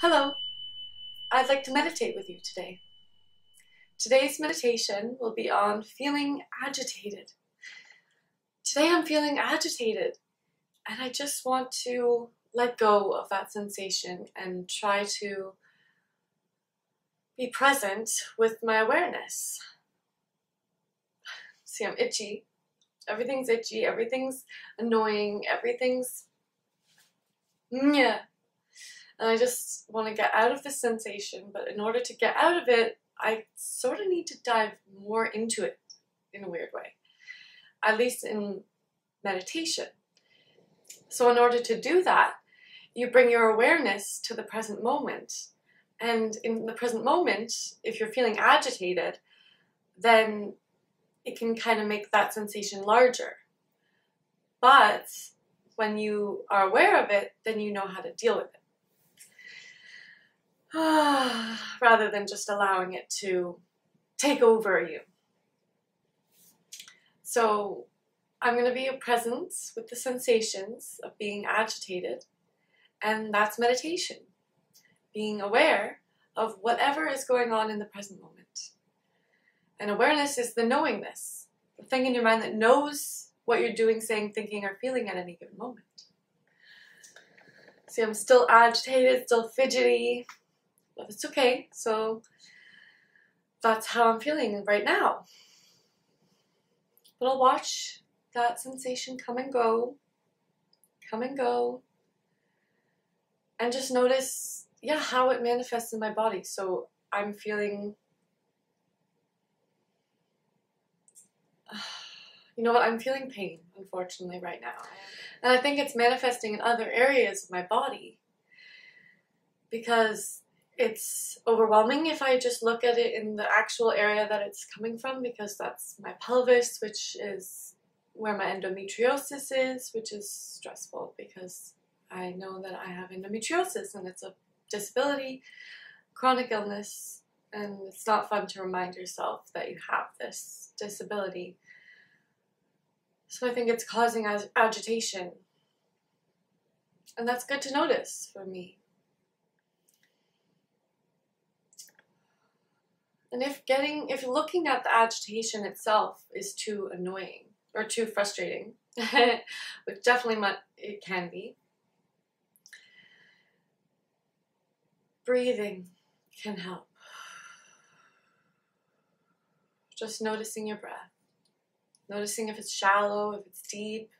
Hello, I'd like to meditate with you today. Today's meditation will be on feeling agitated. Today I'm feeling agitated and I just want to let go of that sensation and try to be present with my awareness. See, I'm itchy. Everything's itchy, everything's annoying, everything's. Yeah. And I just want to get out of this sensation, but in order to get out of it, I sort of need to dive more into it in a weird way, at least in meditation. So, in order to do that, you bring your awareness to the present moment. And in the present moment, if you're feeling agitated, then it can kind of make that sensation larger. But when you are aware of it, then you know how to deal with it. rather than just allowing it to take over you. So I'm going to be a presence with the sensations of being agitated, and that's meditation. Being aware of whatever is going on in the present moment. And awareness is the knowingness, the thing in your mind that knows what you're doing, saying, thinking, or feeling at any given moment. See, I'm still agitated, still fidgety, but it's okay. So that's how I'm feeling right now. But I'll watch that sensation come and go, come and go, and just notice, yeah, how it manifests in my body. So I'm feeling, you know what, I'm feeling pain, unfortunately, right now. And I think it's manifesting in other areas of my body because it's overwhelming if I just look at it in the actual area that it's coming from because that's my pelvis, which is where my endometriosis is, which is stressful because I know that I have endometriosis and it's a disability, chronic illness, and it's not fun to remind yourself that you have this disability. So I think it's causing ag- agitation. And that's good to notice for me. And if getting, if looking at the agitation itself is too annoying or too frustrating, which definitely it can be, breathing can help. Just noticing your breath. Noticing if it's shallow, if it's deep.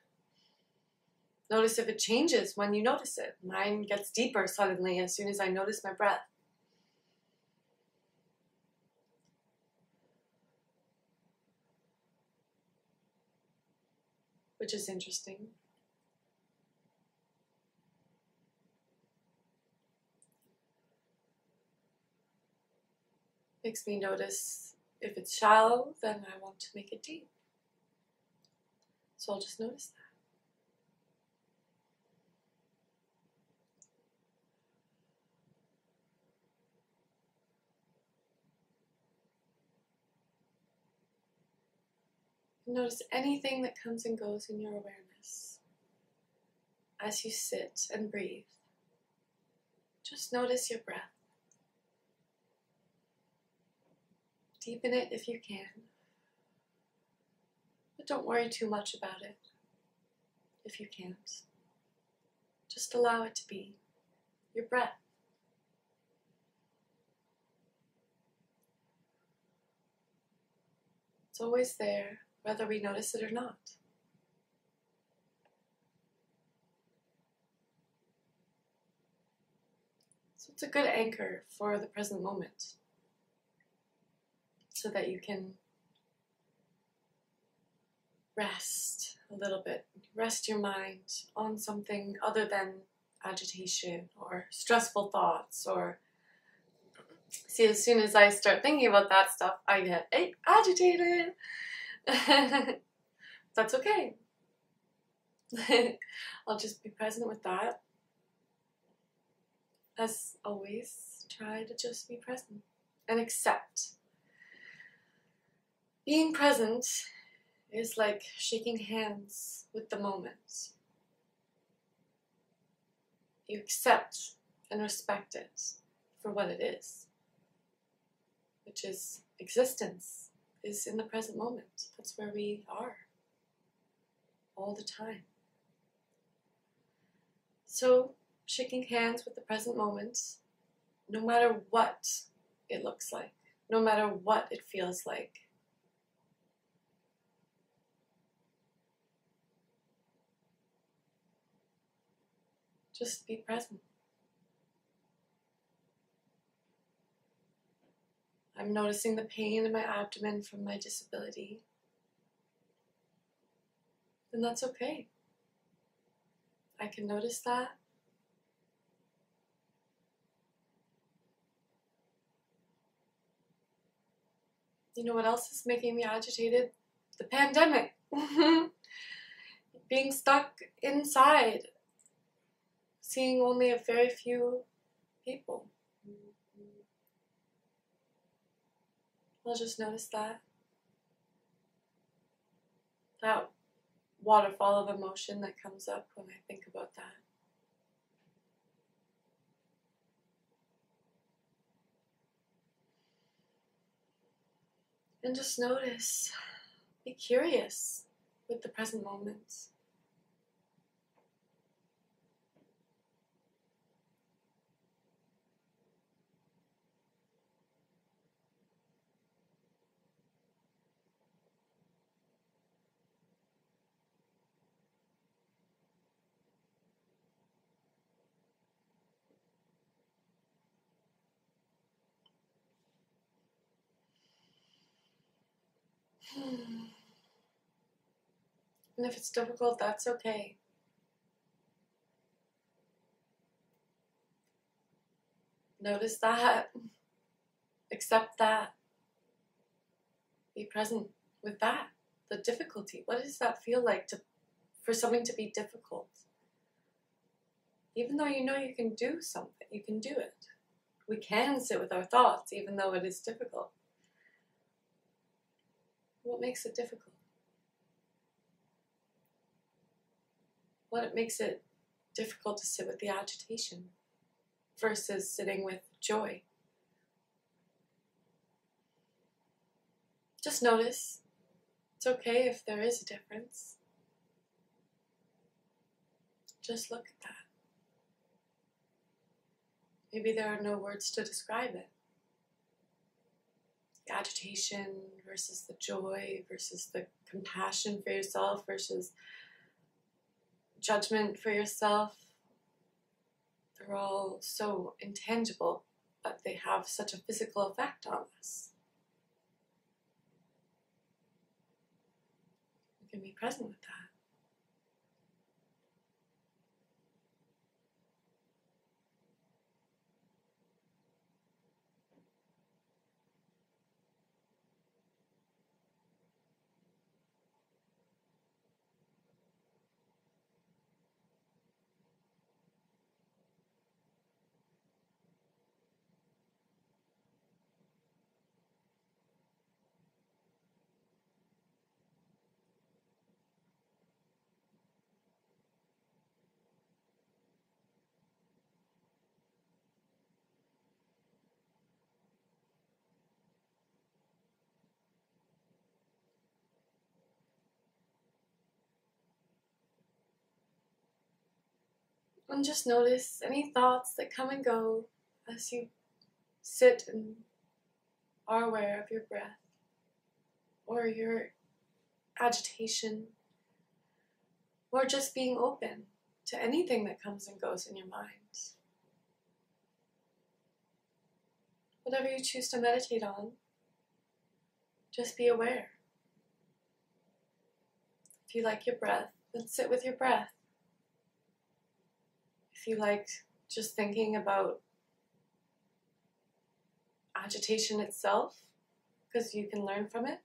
Notice if it changes when you notice it. Mine gets deeper suddenly as soon as I notice my breath. Which is interesting. Makes me notice if it's shallow, then I want to make it deep. So I'll just notice that. Notice anything that comes and goes in your awareness as you sit and breathe. Just notice your breath. Deepen it if you can. But don't worry too much about it if you can't. Just allow it to be your breath. It's always there whether we notice it or not. So it's a good anchor for the present moment so that you can rest a little bit, rest your mind on something other than agitation or stressful thoughts or see as soon as I start thinking about that stuff I get agitated That's okay. I'll just be present with that. As always, try to just be present and accept. Being present is like shaking hands with the moment. You accept and respect it for what it is, which is existence, is in the present moment. That's where we are all the time. So, shaking hands with the present moment, no matter what it looks like, no matter what it feels like. Just be present. I'm noticing the pain in my abdomen from my disability. And that's okay. I can notice that. You know what else is making me agitated? The pandemic. Being stuck inside, seeing only a very few people. I'll just notice that. That waterfall of emotion that comes up when I think about that. And just notice, be curious with the present moment. And if it's difficult, that's okay. Notice that. Accept that. Be present with that. The difficulty. What does that feel like to for something to be difficult? Even though you know you can do something, you can do it. We can sit with our thoughts, even though it is difficult. What makes it difficult? What makes it difficult to sit with the agitation versus sitting with joy? Just notice. It's okay if there is a difference. Just look at that. Maybe there are no words to describe it agitation versus the joy versus the compassion for yourself versus judgment for yourself. They're all so intangible, but they have such a physical effect on us. We can be present with that. And just notice any thoughts that come and go as you sit and are aware of your breath or your agitation or just being open to anything that comes and goes in your mind. Whatever you choose to meditate on, just be aware. If you like your breath, then sit with your breath you like just thinking about agitation itself, because you can learn from it,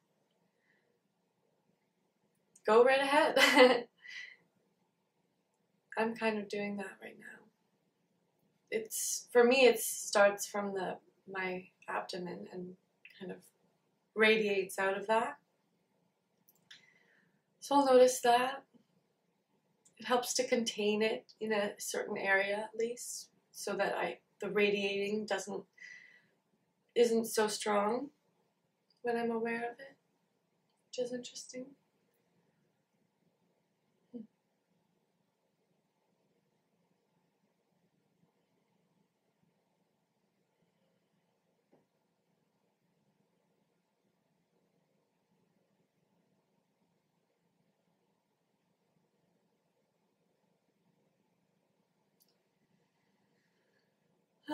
go right ahead. I'm kind of doing that right now. It's for me it starts from the my abdomen and kind of radiates out of that. So I'll notice that it helps to contain it in a certain area at least so that I the radiating doesn't isn't so strong when I'm aware of it, which is interesting.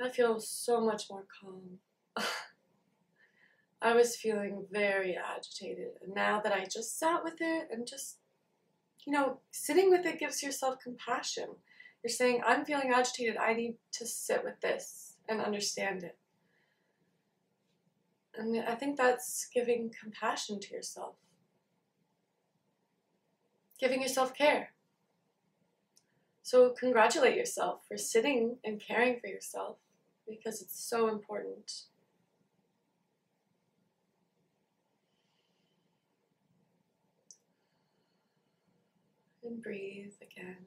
I feel so much more calm. I was feeling very agitated, and now that I just sat with it and just, you know, sitting with it gives yourself compassion. You're saying, I'm feeling agitated, I need to sit with this and understand it. And I think that's giving compassion to yourself, giving yourself care. So congratulate yourself for sitting and caring for yourself because it's so important. And breathe again.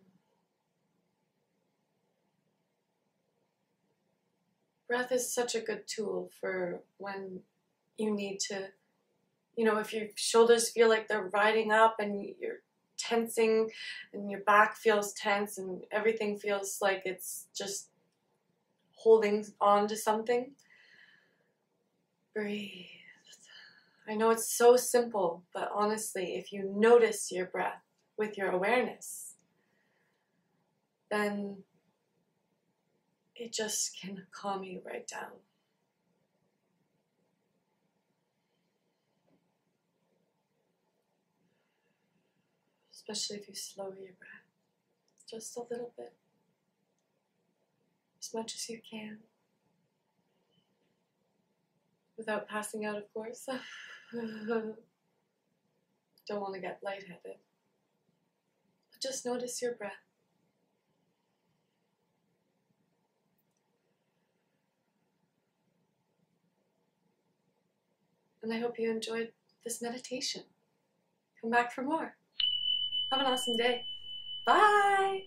Breath is such a good tool for when you need to, you know, if your shoulders feel like they're riding up and you're tensing and your back feels tense and everything feels like it's just holding on to something. Breathe. I know it's so simple, but honestly, if you notice your breath with your awareness, then it just can calm you right down. Especially if you slow your breath just a little bit, as much as you can, without passing out, of course. Don't want to get lightheaded. But just notice your breath. And I hope you enjoyed this meditation. Come back for more. Have an awesome day. Bye.